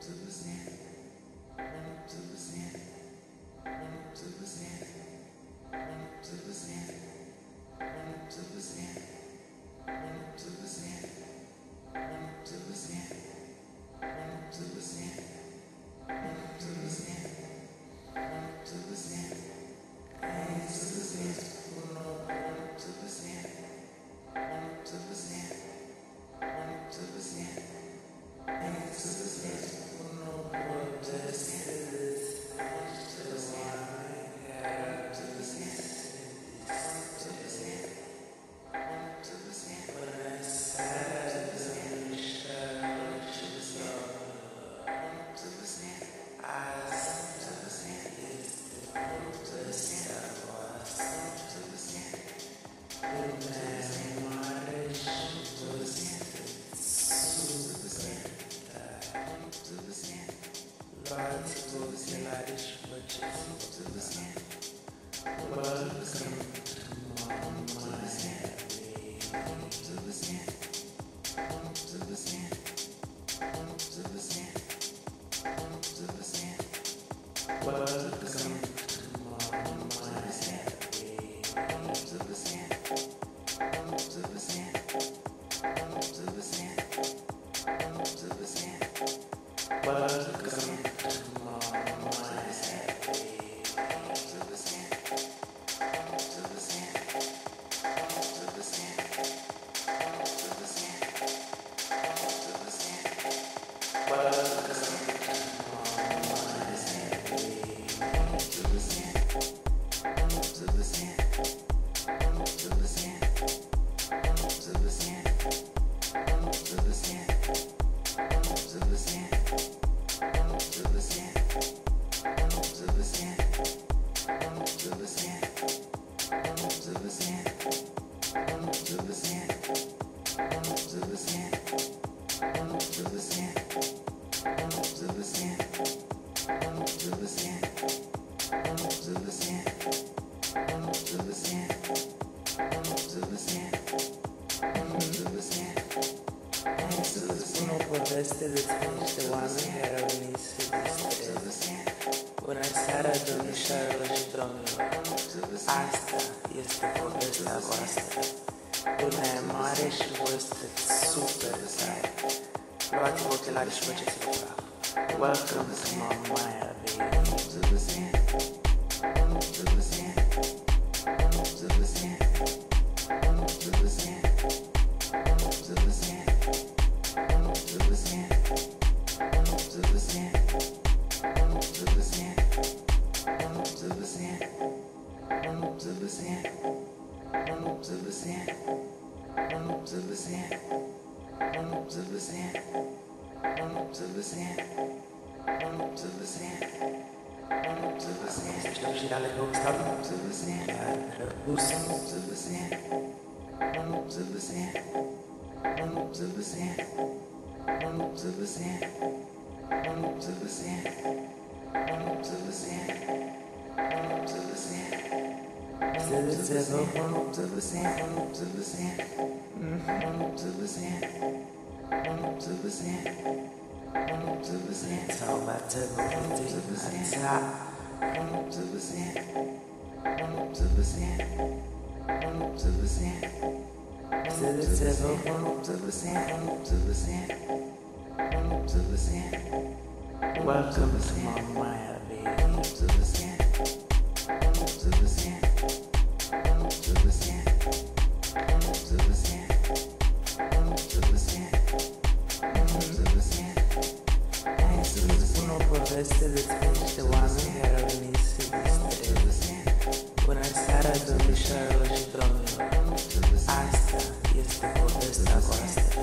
Thank you. Poveste despre oameni care au venit să distreze. Bună seara, domnișoarelor și domnilor! Asta este povestea voastră. Lumea e mare și voi sunteți super tare. Luați-vă ochelari și faceți-vă. Welcome to Mamaia, baby. On observe sen. On the sand. On observe sen. On observe sen. On observe sen. On observe sen. Chcesz tam się daleko ustawić? Observe sen. Usam observe sen. On observe sen. On observe sen. On observe sen. On observe sen. On observe sen. On observe sen. Welcome to Mamaia, baby. Spun o poveste despre niște oameni care au venit să distreze. Bună seara, domnișoarelor și domnilor! Asta este povestea voastră.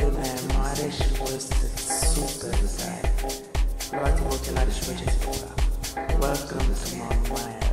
Lumea e mare și voi sunteți super tare. Luați-vă ochelari și faceți-vă praf. Welcome to my Mamaia.